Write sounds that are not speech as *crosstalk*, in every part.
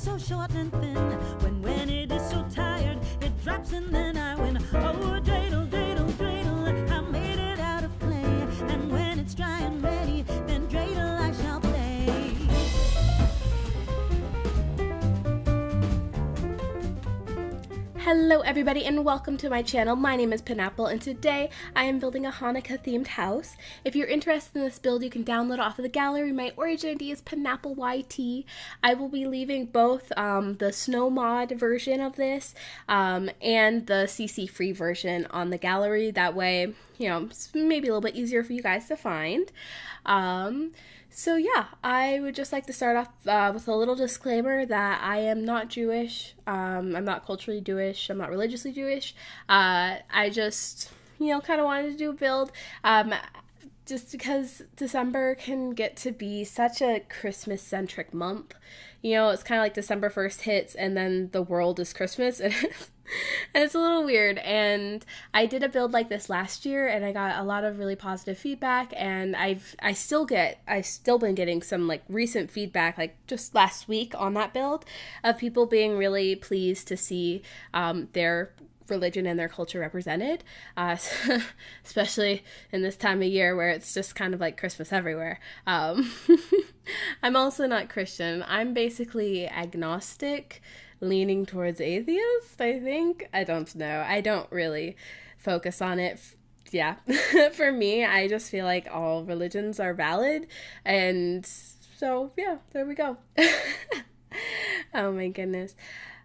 so short Hello everybody and welcome to my channel. My name is Penapple and today I am building a Hanukkah themed house. If you're interested in this build you can download it off of the gallery. My origin ID is Penapple YT. I will be leaving both um, the snow mod version of this um, and the CC free version on the gallery. That way, you know, maybe a little bit easier for you guys to find. Um, so, yeah, I would just like to start off uh, with a little disclaimer that I am not Jewish. Um, I'm not culturally Jewish. I'm not religiously Jewish. Uh, I just, you know, kind of wanted to do a build. Um, just because December can get to be such a Christmas centric month. You know, it's kind of like December 1st hits and then the world is Christmas. *laughs* And and it's a little weird. And I did a build like this last year and I got a lot of really positive feedback and I've I still get I've still been getting some like recent feedback like just last week on that build of people being really pleased to see um, their religion and their culture represented, uh, *laughs* especially in this time of year where it's just kind of like Christmas everywhere. Um, *laughs* I'm also not Christian. I'm basically agnostic, leaning towards atheist, I think. I don't know. I don't really focus on it. Yeah, *laughs* for me, I just feel like all religions are valid. And so, yeah, there we go. oh my goodness.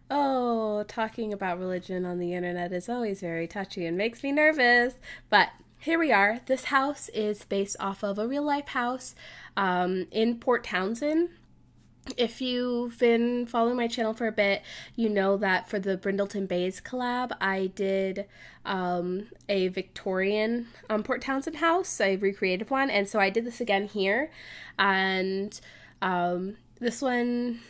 Oh, talking about religion on the internet is always very touchy and makes me nervous. But here we are. This house is based off of a real life house um, in Port Townsend. If you've been following my channel for a bit, you know that for the Brindleton Bays collab, I did um, a Victorian um, Port Townsend house. I recreated one, and so I did this again here. And um, this one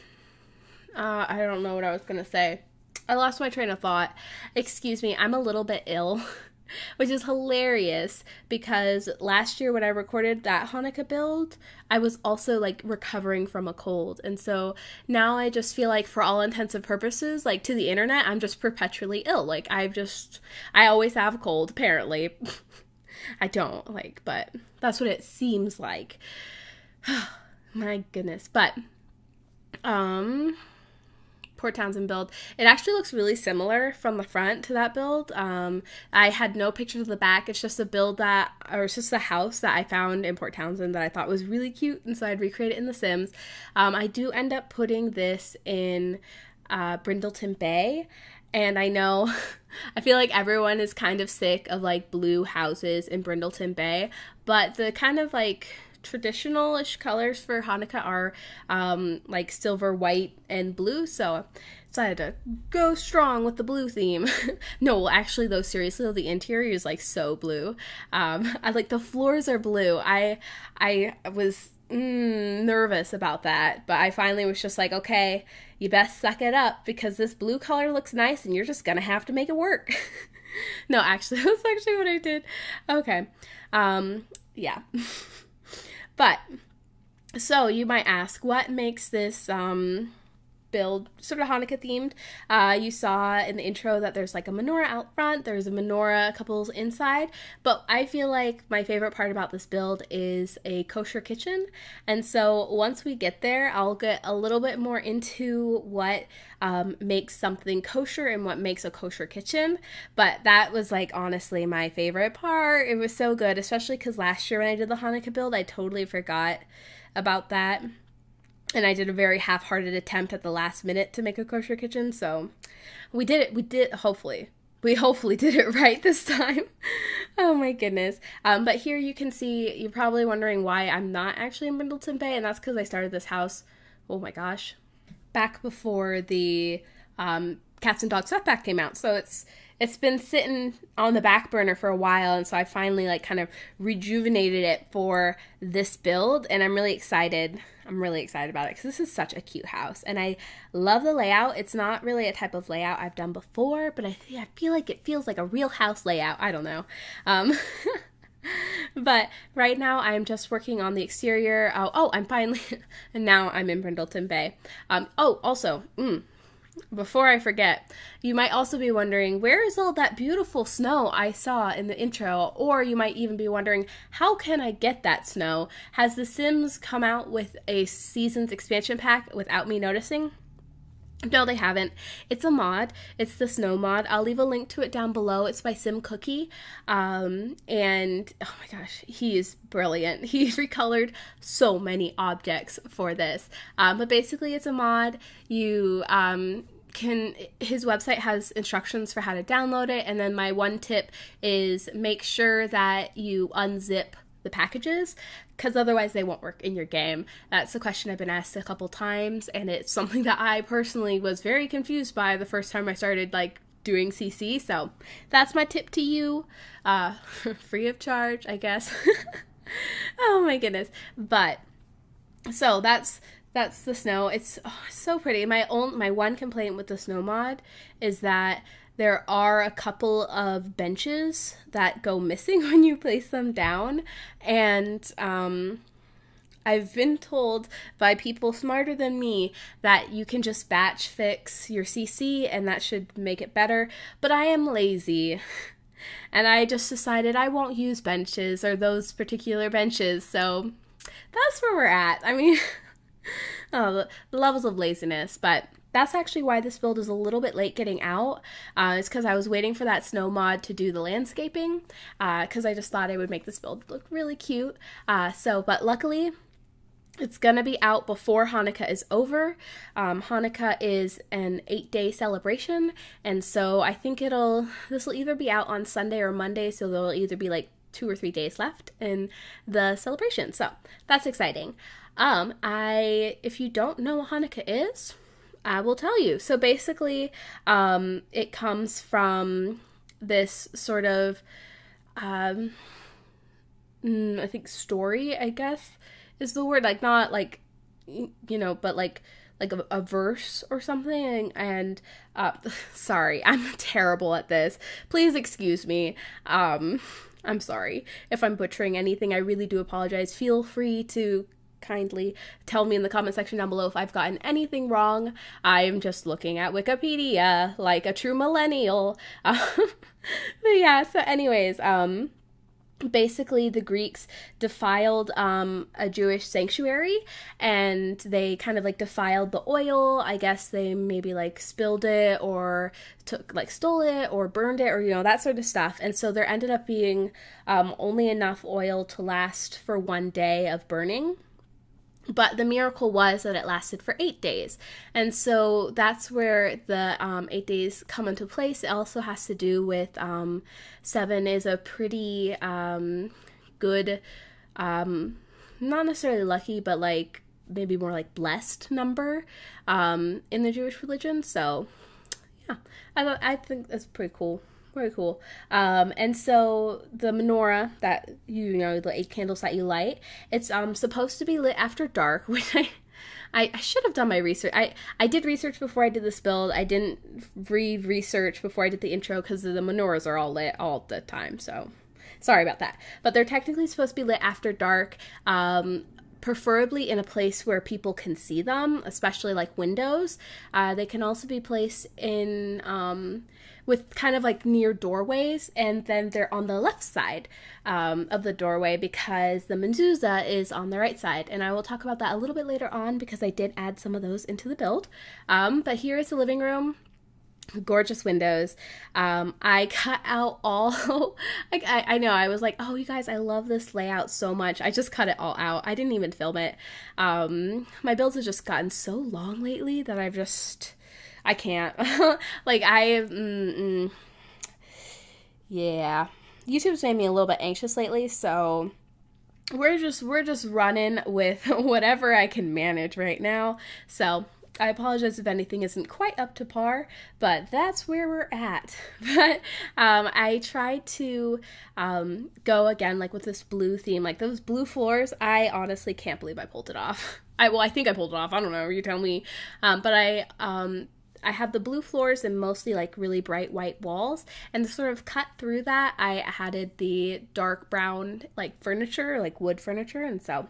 uh, I don't know what I was gonna say. I lost my train of thought. Excuse me, I'm a little bit ill, *laughs* which is hilarious because last year when I recorded that Hanukkah build, I was also like recovering from a cold. And so now I just feel like, for all intents and purposes, like to the internet, I'm just perpetually ill. Like I've just, I always have a cold, apparently. *laughs* I don't, like, but that's what it seems like. *sighs* my goodness. But, um, Port Townsend build. It actually looks really similar from the front to that build. Um, I had no pictures of the back. It's just a build that, or it's just a house that I found in Port Townsend that I thought was really cute, and so I'd recreate it in The Sims. Um, I do end up putting this in uh, Brindleton Bay. And I know, *laughs* I feel like everyone is kind of sick of like blue houses in Brindleton Bay, but the kind of like traditional-ish colors for Hanukkah are um, like silver, white, and blue. So decided to go strong with the blue theme. *laughs* no, well, actually, though, seriously, the interior is like so blue. Um, *laughs* I like the floors are blue. I I was mm, nervous about that, but I finally was just like, okay, you best suck it up because this blue color looks nice, and you're just gonna have to make it work. *laughs* no, actually, that's actually what I did. Okay, um, yeah. But so you might ask, what makes this um, build sort of Hanukkah themed? Uh, you saw in the intro that there's like a menorah out front, there's a menorah couples inside, but I feel like my favorite part about this build is a kosher kitchen. And so once we get there, I'll get a little bit more into what um, makes something kosher and what makes a kosher kitchen. But that was like honestly my favorite part. It was so good, especially because last year when I did the Hanukkah build, I totally forgot about that. And I did a very half hearted attempt at the last minute to make a kosher kitchen. So we did it. We did, hopefully. We hopefully did it *laughs* right this time. *laughs* oh my goodness. Um, but here you can see, you're probably wondering why I'm not actually in Brindleton Bay. And that's because I started this house, oh my gosh, back before the um, Cats and Dogs Pack came out. So it's it's been sitting on the back burner for a while and so I finally like kind of rejuvenated it for this build and I'm really excited. I'm really excited about it because this is such a cute house and I love the layout. It's not really a type of layout I've done before, but I, I feel like it feels like a real house layout. I don't know. Um, *laughs* but right now I'm just working on the exterior. Oh, oh I'm finally, and *laughs* now I'm in Brindleton Bay. Um, oh, also, mm, before I forget, you might also be wondering where is all that beautiful snow I saw in the intro? Or you might even be wondering how can I get that snow? Has The Sims come out with a season's expansion pack without me noticing? No, they haven't. It's a mod. It's the snow mod. I'll leave a link to it down below. It's by SimCookie. Um, and oh my gosh, he is brilliant. *laughs* He's recolored so many objects for this. Um, but basically, it's a mod. You um, can his website has instructions for how to download it and then my one tip is make sure that you unzip the packages because otherwise they won't work in your game. That's a question I've been asked a couple times, and it's something that I personally was very confused by the first time I started like doing CC. So that's my tip to you, uh, *laughs* free of charge, I guess. *laughs* oh my goodness! But so that's that's the snow. It's oh, so pretty. My own my one complaint with the snow mod is that there are a couple of benches that go missing *laughs* when you place them down, and um, I've been told by people smarter than me that you can just batch fix your CC and that should make it better, but I am lazy. *laughs* And I just decided I won't use benches or those particular benches, so that's where we're at. I mean, *laughs* oh, the levels of laziness, but that's actually why this build is a little bit late getting out. Uh, it's because I was waiting for that snow mod to do the landscaping because uh, I just thought I would make this build look really cute. Uh, so, but luckily, it's gonna be out before Hanukkah is over. Um, Hanukkah is an eight day celebration, and so I think it'll, this will either be out on Sunday or Monday, so there'll either be like two or three days left in the celebration. So that's exciting. Um, I, if you don't know what Hanukkah is, I will tell you. So basically, um, it comes from this sort of, um, mm, I think, story, I guess, is the word. Like, not like, you know, but like, like a, a verse or something. And, uh, *laughs* sorry, I'm *laughs* terrible at this. Please excuse me. Um, I'm sorry if I'm butchering anything. I really do apologize. Feel free to kindly tell me in the comment section down below if I've gotten anything wrong. I'm just looking at Wikipedia like a true millennial. *laughs* but yeah, so anyways, um basically the greeks defiled um, a jewish sanctuary and they kind of like defiled the oil i guess they maybe like spilled it or took like stole it or burned it or you know that sort of stuff and so there ended up being um, only enough oil to last for one day of burning but the miracle was that it lasted for eight days. And so that's where the um, eight days come into place. It also has to do with um, seven is a pretty um, good, um, not necessarily lucky, but like maybe more like blessed number um, in the Jewish religion. So yeah, I, I think that's pretty cool very cool. Um, and so the menorah that you know, the eight candles that you light, it's um supposed to be lit after dark, *laughs* which I. I, I should have done my research. I, I did research before I did this build. I didn't re research before I did the intro because the menorahs are all lit all the time. So sorry about that. But they're technically supposed to be lit after dark. Um, preferably in a place where people can see them, especially like windows. Uh, they can also be placed in um, with kind of like near doorways, and then they're on the left side um, of the doorway because the mezuzah is on the right side. And I will talk about that a little bit later on because I did add some of those into the build. Um, but here is the living room gorgeous windows. Um, I cut out all. *laughs* I, I know I was like, oh, you guys, I love this layout so much. I just cut it all out. I didn't even film it. Um, my builds have just gotten so long lately that I've just I can't. *laughs* like I, mm, mm, yeah, YouTube's made me a little bit anxious lately, so we're just we're just running with *laughs* whatever I can manage right now. So I apologize if anything isn't quite up to par, but that's where we're at. *laughs* But um, I tried to um, go again, like with this blue theme, like those blue floors. I honestly can't believe I pulled it off. *laughs* I well, I think I pulled it off. I don't know. You tell me. Um, but I um, I have the blue floors and mostly like really bright white walls. And to sort of cut through that, I added the dark brown like furniture, like wood furniture. And so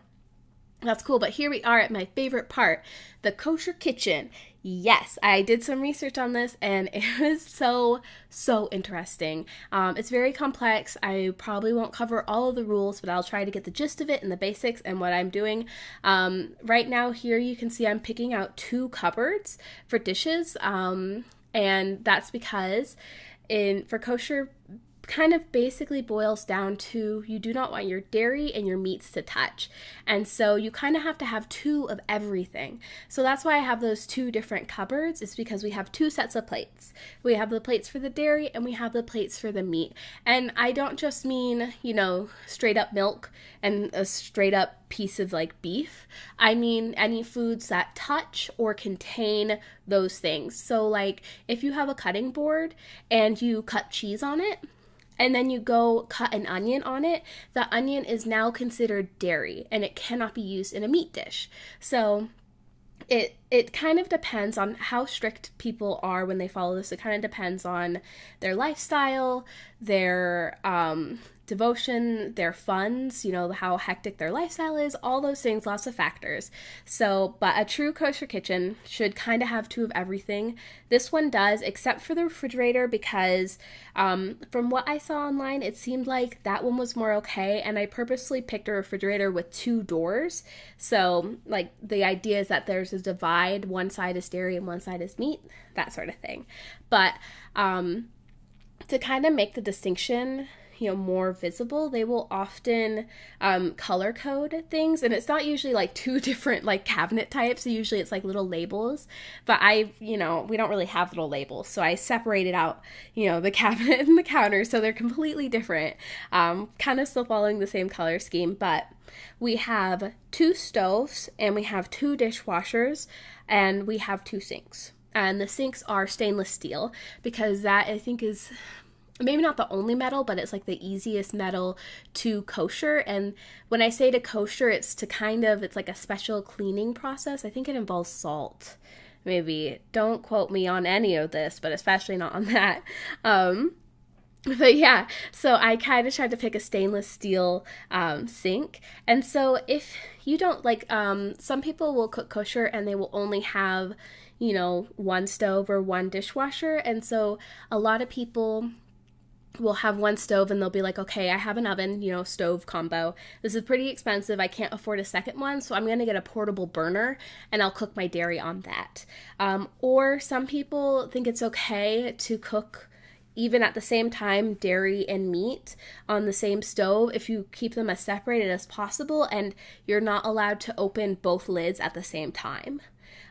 that's cool. But here we are at my favorite part the kosher kitchen. Yes, I did some research on this and *laughs* it was so, so interesting. Um, it's very complex. I probably won't cover all of the rules, but I'll try to get the gist of it and the basics and what I'm doing. Um, right now, here you can see I'm picking out two cupboards for dishes. Um, and that's because in for kosher kind of basically boils down to you do not want your dairy and your meats to touch. And so you kind of have to have two of everything. So that's why I have those two different cupboards, is because we have two sets of plates. We have the plates for the dairy and we have the plates for the meat. And I don't just mean, you know, straight up milk and a straight up piece of like beef. I mean any foods that touch or contain those things. So, like if you have a cutting board and you cut cheese on it, and then you go cut an onion on it, the onion is now considered dairy and it cannot be used in a meat dish. So it it kind of depends on how strict people are when they follow this. It kind of depends on their lifestyle, their um, devotion, their funds, you know, how hectic their lifestyle is, all those things, lots of factors. So, but a true kosher kitchen should kind of have two of everything. This one does, except for the refrigerator, because um, from what I saw online, it seemed like that one was more okay. And I purposely picked a refrigerator with two doors. So, like, the idea is that there's a divide one side is dairy and one side is meat, that sort of thing. But um, to kind of make the distinction you know more visible they will often um, color code things and it's not usually like two *laughs* different like cabinet types. Usually it's like little labels but i you know we don't really have little labels so i separated out you know the *laughs* cabinet and the counter so they're completely different. Um, kind of still following the same color scheme but we have two stoves and we have two dishwashers and we have two sinks. And the sinks are stainless steel because that i think is maybe not the only metal, but it's like the easiest metal to kosher. And when I say to kosher, it's to kind of, it's like a special cleaning process. I think it involves salt. Maybe don't quote me on any of this, but especially not on *laughs* that. Um, but yeah, so I kind of tried to pick a stainless steel um, sink. And so if you don't like, um, some people will cook kosher and they will only have, you know, one stove or one dishwasher. And so a lot of people will have one stove and they'll be like, okay, I have an oven, you know, stove combo. This is pretty expensive. I can't afford a second one, so I'm going to get a portable burner and I'll cook my dairy on that. Um, or some people think it's okay to cook even at the same time dairy and meat on the same stove if you keep them as separated as possible and you're not allowed to open both lids at the same time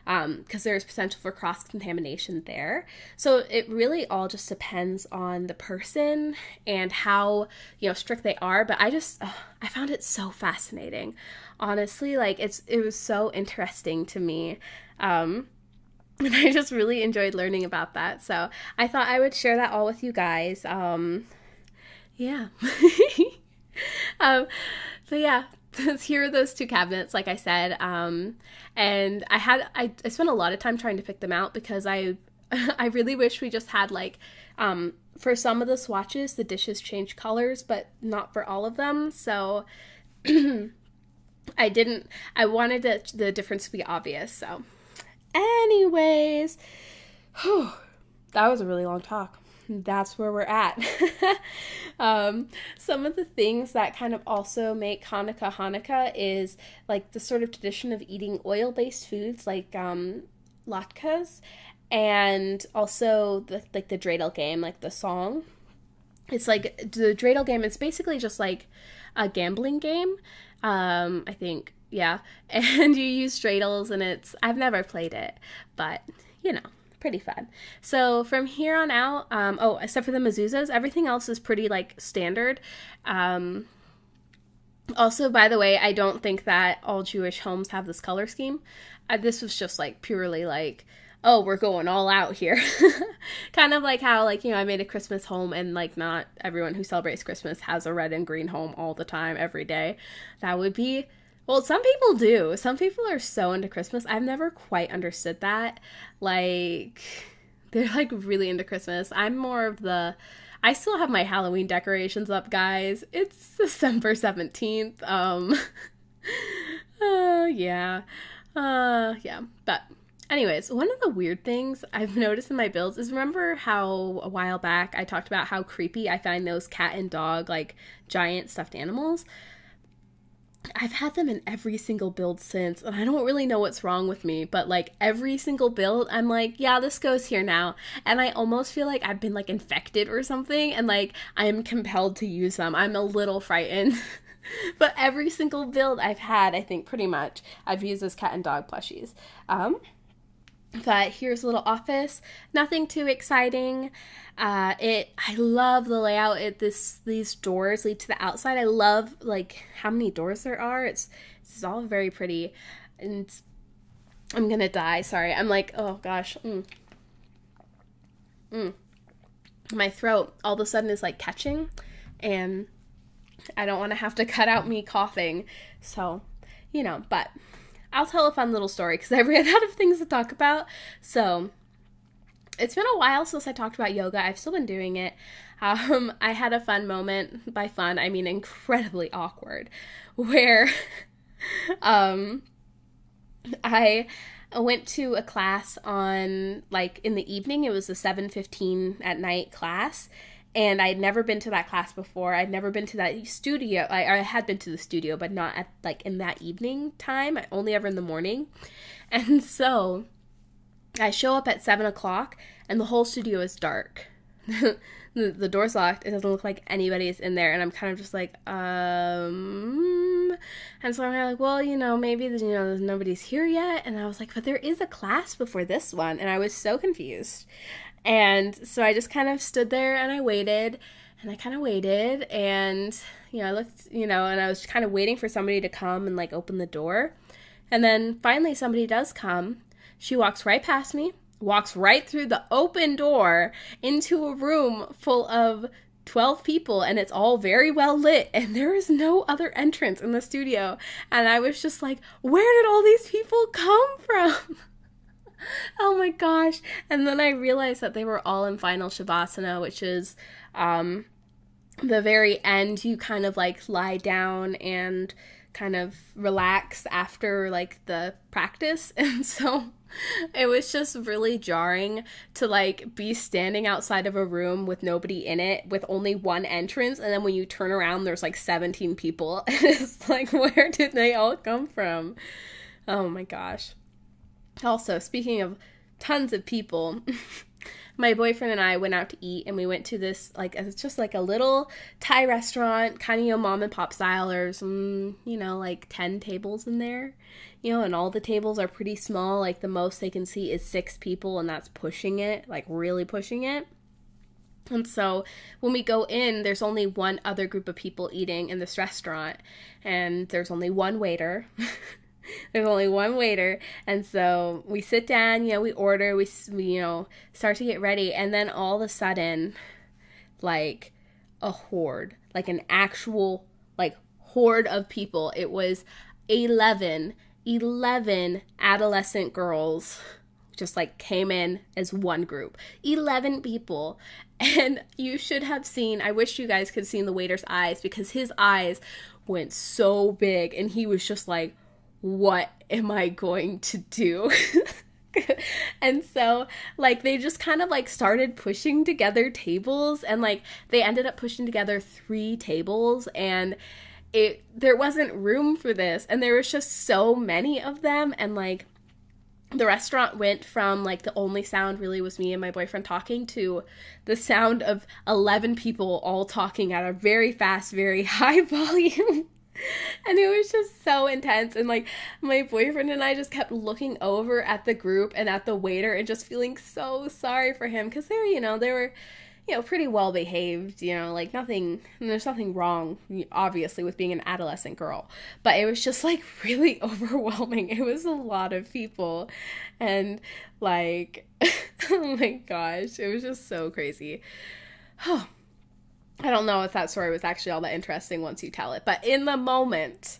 because um, there's potential for cross contamination there. So it really all just depends on the person and how you know strict they are. But I just I found it so fascinating, honestly. Like it's it was so interesting to me. Um, *laughs* and I just really enjoyed learning about that. So I thought I would share that all with you guys. Um, yeah. *laughs* um, so yeah, here are those two cabinets, like I said. Um, and I had I, I spent a lot of time trying to pick them out because I *laughs* I really wish we just had like um, for some of the swatches the dishes change colors, but not for all of them. So *clears throat* I didn't. I wanted the difference to be obvious. So, anyways, whew, *sighs* that was a really long talk that's where we're at. *laughs* um, some of the things that kind of also make Hanukkah Hanukkah is like the sort of tradition of eating oil based foods like um, latkes and also the, like the dreidel game, like the song. It's like the dreidel game, it's basically just like a gambling game. Um, I think, yeah. *laughs* And you use dreidels and it's, I've never played it, but you know pretty fun. So from here on out, um, oh, except for the mezuzahs, everything else is pretty like standard. Um, also, by the way, I don't think that all Jewish homes have this color scheme. Uh, this was just like purely like, oh, we're going all out here. *laughs* kind of like how like, you know, I made a Christmas home and like not everyone who celebrates Christmas has a red and green home all the time every day. That would be well, some people do. Some people are so into Christmas. I've never quite understood that. Like, *laughs* they're like really into Christmas. I'm more of the I still have my Halloween decorations up, guys. It's *laughs* December 17th. Um *laughs* uh yeah. Uh yeah, but anyways, one of the weird things I've noticed in my builds is remember how a while back I talked about how creepy I find those cat and dog like giant stuffed animals? I've had them in every single build since, and I don't really know what's wrong with me, but like every single build, I'm like, yeah, this goes here now. And I almost feel like I've been like infected or something, and like I am compelled to use them. I'm a little frightened. *laughs* but every single build I've had, I think pretty much, I've used as cat and dog plushies. Um, but here's a little office. Nothing too exciting. Uh it i love the layout. It this these doors lead to the outside. I love like how many doors there are. It's it's all very pretty. And i'm gonna die. Sorry. I'm like oh gosh. Mm. Mm. my throat all of a sudden is like catching and i don't want to have to cut out me coughing. So you know but I'll tell a fun little story because I *laughs* ran out of things to talk about. So it's been a while since I talked about yoga. I've still been doing it. Um, I had a fun moment. By fun, I mean incredibly awkward, *laughs* where um, I went to a class on like in the evening. It was a seven fifteen at night class, and I had never been to that class before. I'd never been to that studio. I, I had been to the studio, but not at like in that evening time. Only ever in the morning, *laughs* and so I show up at seven o'clock, and the whole studio is dark. *laughs* the, the door's locked. It doesn't look like anybody is in there, and I'm kind of just like, um. And so I'm like, well, you know, maybe you know nobody's here yet. And I was like, but there is a class before this one, and I was so confused. And so I just kind of stood there and I waited and I kind of waited and you know, I looked, you know, and I was kind of waiting for somebody to come and like open the door. And then finally somebody does come. She walks right past me, walks right through the open door into a room full of 12 people and it's all very well lit and there is no other entrance in the studio and i was just like where did all these people come from *laughs* oh my gosh. And then I realized that they were all in final Shavasana, which is um, the very end. You kind of like lie down and kind of relax after like the practice. *laughs* And so it was just really jarring to like be standing outside of a room with nobody in it with only one entrance and then when you turn around there's like 17 people *laughs* it's like *laughs* where did they all come from oh my gosh also, speaking of tons of people, *laughs* my boyfriend and I went out to eat and we went to this like it's just like a little Thai restaurant, kind of your mom and pop style. There's some you know like ten tables in there, you know, and all the tables are pretty small. Like the most they can see is six people, and that's pushing it, like really pushing it. And so when we go in, there's only one other group of people eating in this restaurant, and there's only one waiter. *laughs* *laughs* There's only one waiter, and so we sit down. You know, we order. We, we you know start to get ready, and then all of a sudden, like a horde, like an actual like horde of people. It was 11, 11 adolescent girls just like came in as one group 11 people *laughs* and you should have seen i wish you guys could see the waiter's eyes because his eyes went so big and he was just like what am I going to do? *laughs* and so like they just kind of like started pushing together tables and like they ended up pushing together three tables and it there wasn't room for this and there was just so many of them and like the restaurant went from like the only sound really was me and my boyfriend talking to the sound of 11 people all talking at a very fast very *laughs* high volume *laughs* and it was just so intense. And like my boyfriend and i just kept looking over at the group and at the waiter and just feeling so sorry for him because they were you know they were you know pretty well behaved you know like nothing there's nothing wrong obviously with being an adolescent girl. But it was just like *laughs* really *laughs* overwhelming. It was a lot of people. And like oh my gosh it was just so crazy. *sighs* Oh I don't know if that story was actually all that interesting once you tell it, but in the moment,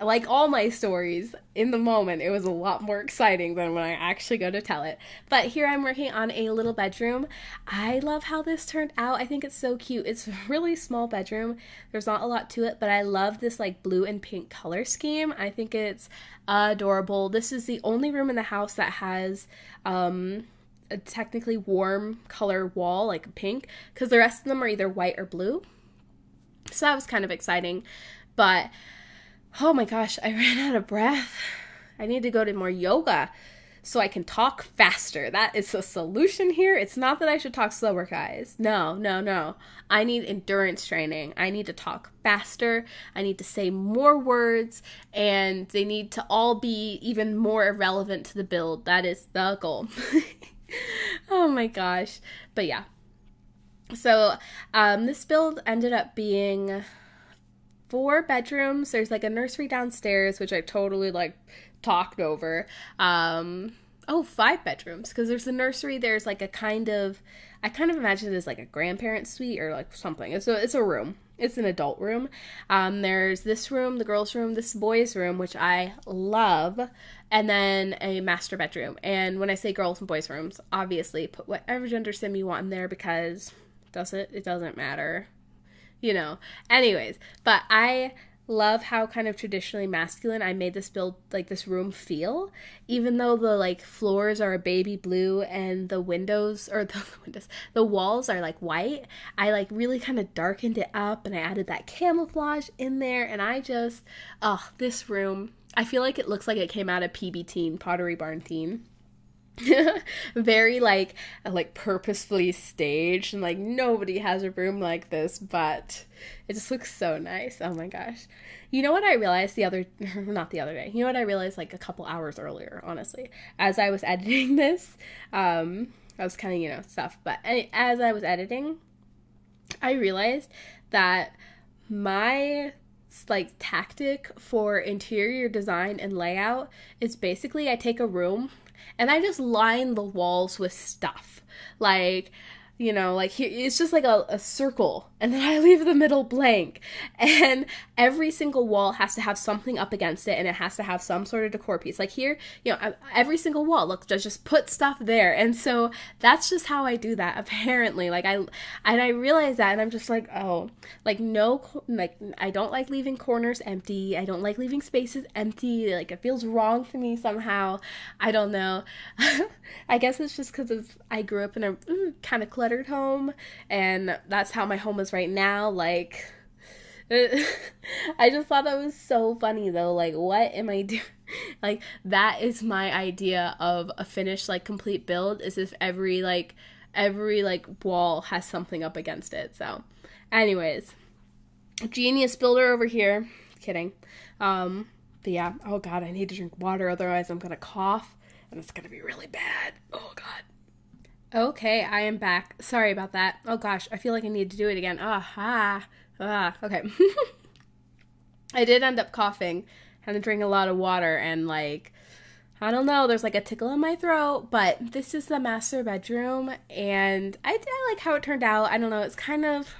like all my stories, in the moment, it was a lot more exciting than when I actually go to tell it. But here I'm working on a little bedroom. I love how this turned out. I think it's so cute. It's a really small bedroom. There's not a lot to it, but I love this like blue and pink color scheme. I think it's adorable. This is the only room in the house that has um a technically warm color wall, like pink, because the rest of them are either white or blue. So that was kind of exciting. But oh my gosh, I *laughs* ran out of breath. I need to go to more yoga so I can talk faster. That is the solution here. It's not that I should talk slower, guys. No, no, no. I need endurance training. I need to talk faster. I need to say more words, and they need to all be even more irrelevant to the build. That is the goal. *laughs* *laughs* oh my gosh. But yeah. So, um, this build ended up being four bedrooms. There's like a nursery downstairs, which I totally like talked over. Um, oh, five bedrooms because there's a nursery. There's like a kind of, I kind of imagine it as like a grandparent suite or like something. It's it's a room. It's an adult room. Um, there's this room, the girls' room, this boys' room, which I love, and then a master bedroom. And when I say girls and boys' rooms, obviously put whatever gender sim you want in there because does it? It doesn't matter you know. Anyways, but I love how kind of traditionally masculine I made this build like this room feel even though the like floors are a baby blue and the windows or *laughs* the windows the walls are like white I like really kind of darkened it up and I added that camouflage in there and I just oh this room I feel like it looks like it came out of PB Teen Pottery Barn Teen *laughs* very like like purposefully staged and like nobody has a room like this but it just looks so nice. Oh my gosh. You know what i realized the other *laughs* not the other day you know what i realized like a couple hours earlier honestly? As i was editing *laughs* this um i was kind of you know stuff but as i was editing i realized that my like tactic for interior design and layout is basically i take a room and I just line the walls with stuff. Like, you know, like here, it's just like a, a circle, and then *laughs* I leave the middle blank. And every single wall has to have something up against it, and it has to have some sort of decor piece. Like here, you know, every single wall, look, just just put stuff there, and so that's just how I do that. *laughs* Apparently, like I and I realize that, and I'm just like, oh, like no, like I don't like leaving corners empty. I don't like leaving spaces empty. Like it feels wrong to me somehow. I don't know. *laughs* I guess it's just because I grew up in a mm, kind of home, and that's how my home is right now. Like, *laughs* I just thought that was so funny though. Like, what am I *laughs* doing? like, that is my idea of a finished, like, complete build. Is if every like every like wall has something up against it. So, anyways, genius builder over here. Kidding. Um, but yeah. Oh god, I need to drink water, otherwise I'm gonna cough and it's gonna be really bad. Oh god. Okay, I am back. Sorry about that. Oh gosh, I feel like I need to do it again. Ah, ah, okay. *laughs* I did end up coughing, had to drink a lot of water, and like, I don't know, there's like a tickle in my throat, but this is the master bedroom, and I, I like how it turned out. I don't know, it's kind of.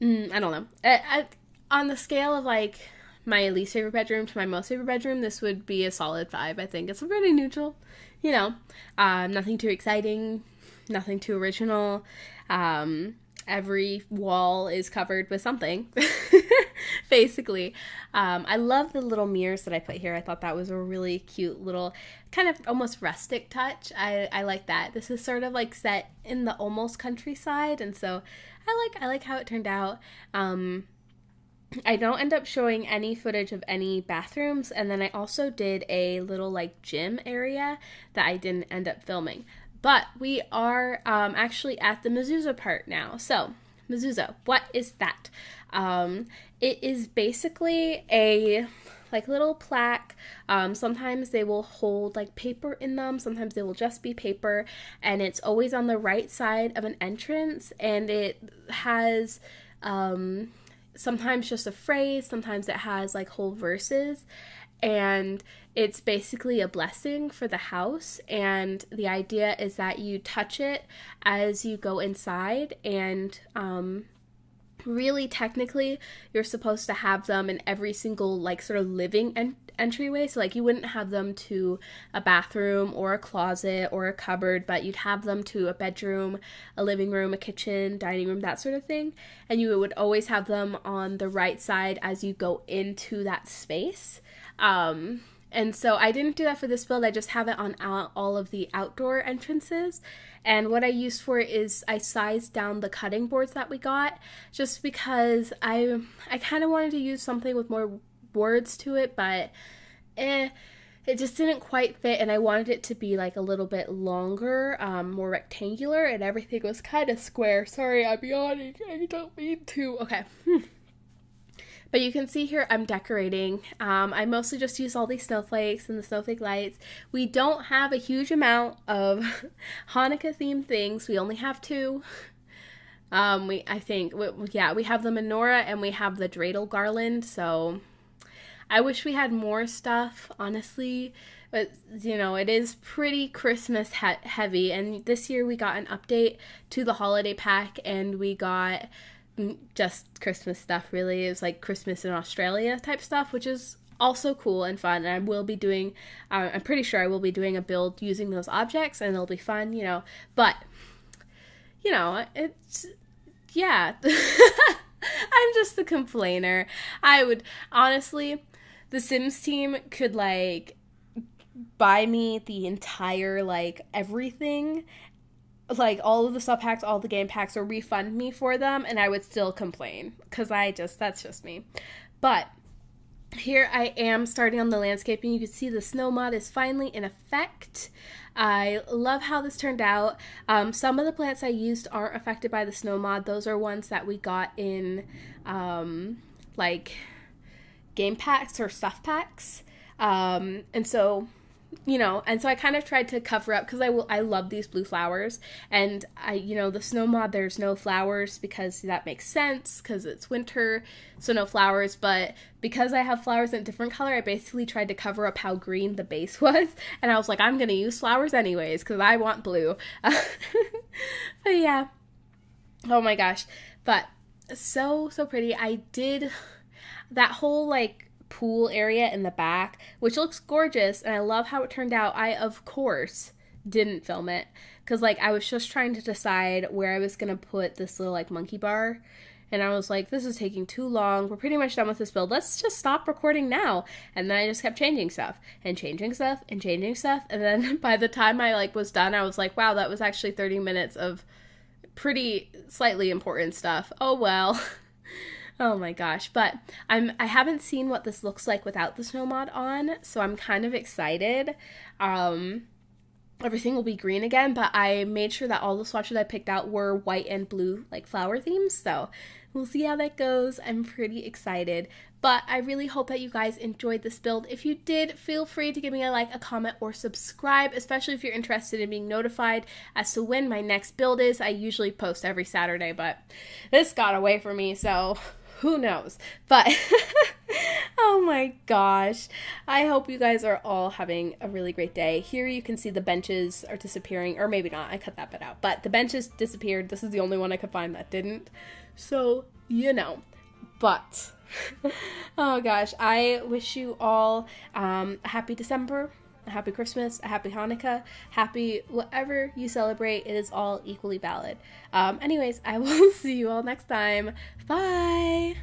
Mm, I don't know. I, I, on the scale of like my least favorite bedroom to my most favorite bedroom, this would be a solid five. I think it's pretty neutral, you know, um, nothing too exciting, nothing too original. Um, every wall is covered with something, *laughs* basically. Um, I love the little mirrors that I put here. I thought that was a really cute little, kind of almost rustic touch. I, I like that. This is sort of like set in the almost countryside, and so I like I like how it turned out. Um, I don't end up showing any footage of any bathrooms, and then I also did a little like gym area that I didn't end up filming. But we are um, actually at the mezuzah part now. So, mezuzah, what is that? Um, it is basically a like little plaque. Um, sometimes they will hold like paper in them, sometimes they will just be paper, and it's always on the right side of an entrance, and it has um, sometimes just a phrase, sometimes it has like whole verses, and it's basically a blessing for the house. And the idea is that you touch it as you go inside, and um, really technically you're supposed to have them in every single like sort of living en- entryway so like you wouldn't have them to a bathroom or a closet or a cupboard but you'd have them to a bedroom a living room a kitchen dining room that sort of thing and you would always have them on the right side as you go into that space um, and so I didn't do that for this build. I just have it on all of the outdoor entrances. And what I used for is I sized down the cutting boards that we got just because I I kind of wanted to use something with more words to it, but eh, it just didn't quite fit and I wanted it to be like a little bit longer, um, more rectangular, and everything was kind of square. Sorry, I'm yawning. I don't mean to. Okay. *laughs* But you can see here I'm decorating. Um, I mostly just use all these snowflakes and the snowflake lights. We don't have a huge amount of *laughs* Hanukkah themed things. We only have two. Um, we I think we, yeah we have the menorah and we have the dreidel garland. So I wish we had more stuff, honestly. But you know it is pretty Christmas he- heavy. And this year we got an update to the holiday pack and we got just Christmas stuff, really. It's like Christmas in Australia type stuff, which is also cool and fun. And I will be doing, uh, I'm pretty sure I will be doing a build using those objects and it'll be fun, you know. But, you know, it's, yeah. *laughs* I'm just the complainer. I would, honestly, the Sims team could like buy me the entire like everything like all of the sub packs, all the game packs, or refund me for them, and I would still complain because I just that's just me. But here I am starting on the landscaping. You can see the snow mod is finally in effect. I love how this turned out. Um, some of the plants I used aren't affected by the snow mod. Those are ones that we got in um, like game packs or stuff packs. Um, and so you know, and so I kind of tried to cover up because I will I love these blue flowers. And I you know the snow mod there's no flowers because that makes sense because it's winter so no flowers. But because I have flowers in a different color I basically tried to cover up how green the base *laughs* was. And I was like I'm gonna use flowers anyways because I want blue. *laughs* But yeah. Oh my gosh. But so so pretty. I did that whole like pool area in the back, which looks gorgeous, and I love how it turned out. I, of course, didn't film it because, like, I was just trying to decide where I was gonna put this little like monkey bar. And I was like, this is taking too long. We're pretty much done with this build. Let's just stop recording now. And then I just kept changing stuff and changing stuff and changing stuff. And then *laughs* by the time I like was done, I was like, wow, that was actually 30 minutes of pretty slightly important stuff. Oh well. *laughs* Oh my gosh, but I'm I haven't seen what this looks like without the snow mod on, so I'm kind of excited. Um everything will be green again, but I made sure that all the swatches I picked out were white and blue like flower themes, so we'll see how that goes. I'm pretty excited. But I really hope that you guys enjoyed this build. If you did, feel free to give me a like, a comment, or subscribe, especially if you're interested in being notified as to when my next build is. I usually post every Saturday, but this got away from me, so who knows? But *laughs* oh my gosh. I hope you guys are all having a really great day. Here you can see the benches are disappearing, or maybe not. I cut that bit out. But the benches disappeared. This is the only one I could find that didn't. So, you know. But *laughs* oh gosh, I wish you all um, a happy December a happy Christmas, a happy Hanukkah, happy whatever you celebrate. It is all equally valid. Um, anyways, I *laughs* will see you all next time. Bye.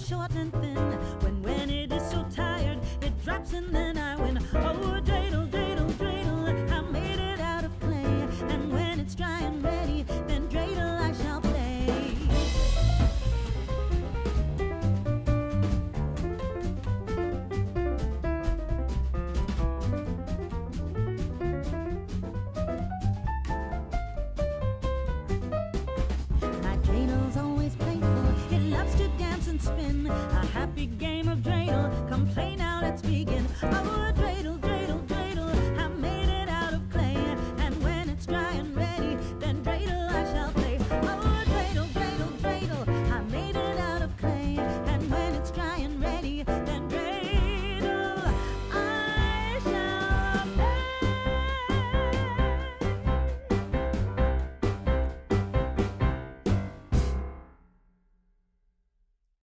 Short